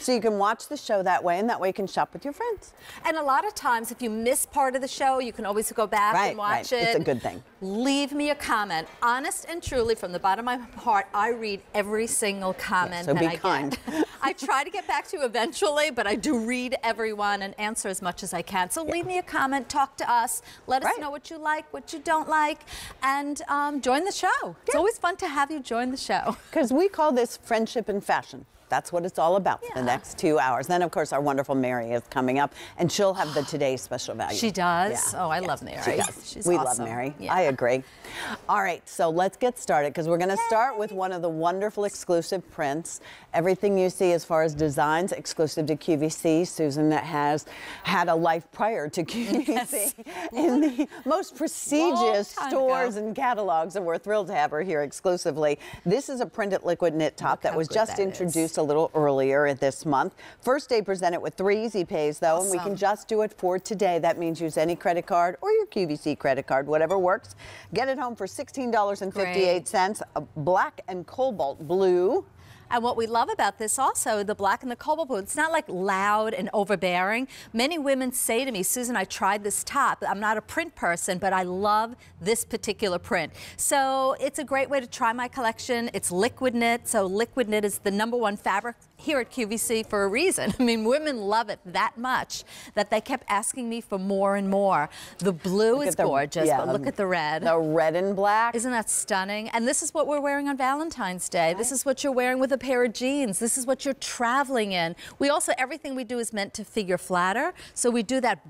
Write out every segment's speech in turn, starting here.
So you can watch the show that way, and that way you can shop with your friends. And a lot of times, if you miss part of the show, you can always go back Right, and watch right. it. It's a good thing. Leave me a comment. Honest and truly, from the bottom of my heart, I read every single comment so that be I kind. get. I try to get back to you eventually, but I do read everyone and answer as much as I can. So leave me a comment, talk to us, let us know what you like, what you don't like, and um, join the show. It's always fun to have you join the show. Because we call this friendship and fashion. That's what it's all about for the next two hours. Then, of course, our wonderful Mary is coming up, and she'll have the today's special value. She does? Oh, I love She Mary. does. She's we awesome. love Mary. Yeah. I agree. All right, so let's get started because we're going to start with one of the wonderful exclusive prints. Everything you see as far as designs exclusive to QVC. Susan that has had a life prior to QVC in the most prestigious stores ago. and catalogs, and we're thrilled to have her here exclusively. This is a printed liquid knit top Look that was just that is. introduced a little earlier this month. First day presented with three easy pays though, and we can just do it for today. That means use any credit card or your QVC credit card, whatever works. Get it home for $16.58, black and cobalt blue. And what we love about this also, the black and the cobalt blue, it's not like loud and overbearing. Many women say to me, Susan, I tried this top. I'm not a print person, but I love this particular print. So it's a great way to try my collection. It's liquid knit. So liquid knit is the number one fabric here at QVC for a reason. I mean, women love it that much that they kept asking me for more and more. The blue Look is the- gorgeous, yeah, but look at the red. The red and black. Isn't that stunning? And this is what we're wearing on Valentine's Day. This is what you're wearing with a pair of jeans. This is what you're traveling in. We also, everything we do is meant to figure flatter. So we do that,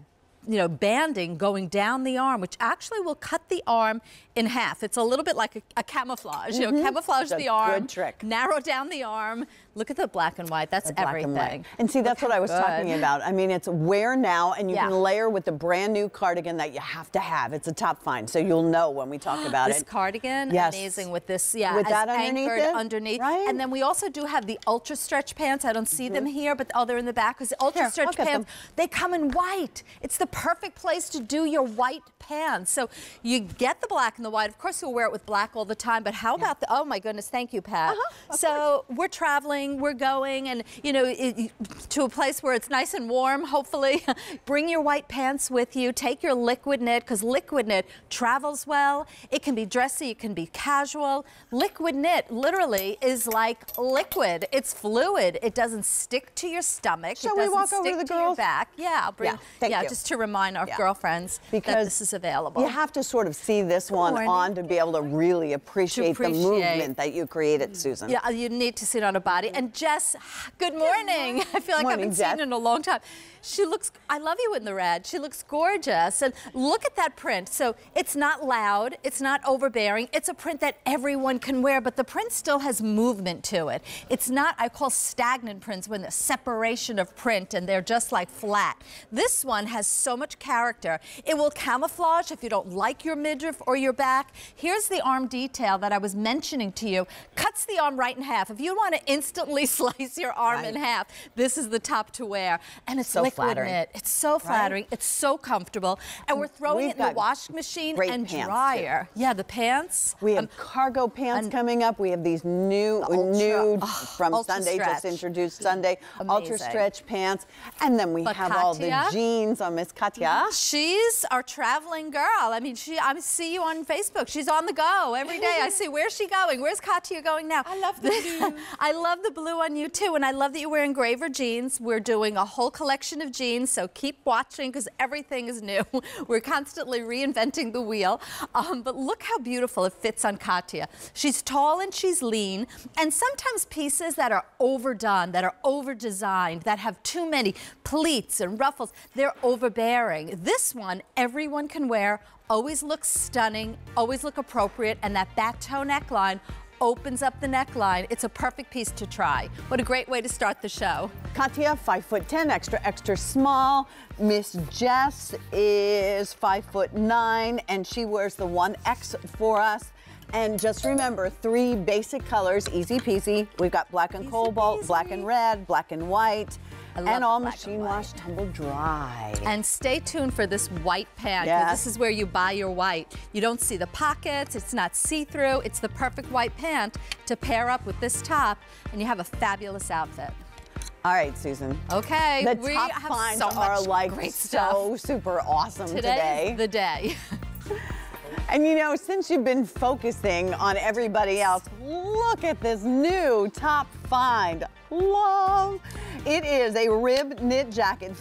you know, banding going down the arm, which actually will cut the arm in half. It's a little bit like a, a camouflage. You know, mm-hmm. camouflage It's the arm, good trick. narrow down the arm. Look at the black and white. That's everything. and. And see, that's Look what I was good. talking about. I mean, it's wear now, and you Yeah. can layer with the brand new cardigan that you have to have. It's a top find, so you'll know when we talk about this it. This cardigan, Yes. amazing with this, yeah, With that underneath it, underneath. right? And then we also do have the ultra stretch pants. I don't see them here, but oh, they're in the back. Because the ultra Here, stretch pants, they come in white. It's the perfect place to do your white pants. So you get the black and the white. Of course, you'll wear it with black all the time. But how about the? Oh my goodness, thank you, Pat. Uh-huh, so we're traveling, we're going, and you know, it, to a place where it's nice and warm. Hopefully, bring your white pants with you. Take your liquid knit because liquid knit travels well. It can be dressy, it can be casual. Liquid knit literally is like liquid. It's fluid. It doesn't stick to your stomach. Shall it we doesn't walk over stick to the your girls? back. Yeah, I'll bring. Yeah, you. just to remind our Yeah. girlfriends that Because this is available. You have to sort of see this one morning. on to be able to really appreciate, the appreciate. movement that you created, mm. Susan. Yeah, you need to see it on a body. And Jess, good morning. I feel like I haven't seen Jess. her in a long time. She looks, I love you in the red. She looks gorgeous. And look at that print. So it's not loud, it's not overbearing. It's a print that everyone can wear, but the print still has movement to it. It's not, I call stagnant prints when the separation of print and they're just like flat. This one has so much character. It will camouflage if you don't like your midriff or your back. Here's the arm detail that I was mentioning to you. Cuts the arm right in half. If you want to instantly slice your arm in half, this is the top to wear. And it's So liquid flattering. knit. It's so flattering. It's so comfortable. And we're throwing We've it in the washing machine and pants, too. dryer. Yeah, the pants. We have um, cargo pants coming up. We have these new, ultra- new oh, from Sunday, just introduced Sunday, ultra stretch pants. And then we But have all the jeans on Miss Katya. She's our traveling girl. I mean, she. I see you on Facebook. She's on the go every day. I see. Where's she going? Where's Katya going now? I love the. I love the blue on you too, and I love that you're wearing Graver jeans. We're doing a whole collection of jeans, so keep watching because everything is new. We're constantly reinventing the wheel. Um, but look how beautiful it fits on Katya. She's tall and she's lean, and sometimes pieces that are overdone, that are over designed, that have too many pleats and ruffles, they're overbearing. This one, everyone can wear. Always looks stunning, always look appropriate, and that back toe neckline opens up the neckline. It's a perfect piece to try. What a great way to start the show. Katya, five foot ten, extra extra small. Miss Jess is five foot nine, and she wears the one X for us. And just remember, three basic colors, easy peasy. We've got black and Easy cobalt, black and red, black and white, and all machine wash, tumble dry. And stay tuned for this white pant. 'cause Yes. This is where you buy your white. You don't see the pockets, it's not see-through. It's the perfect white pant to pair up with this top, and you have a fabulous outfit. All right, Susan. Okay, The we top have finds so much are like great stuff. so super awesome Today the day. And you know, since you've been focusing on everybody else, look at this new top find. Love. It is a rib knit jacket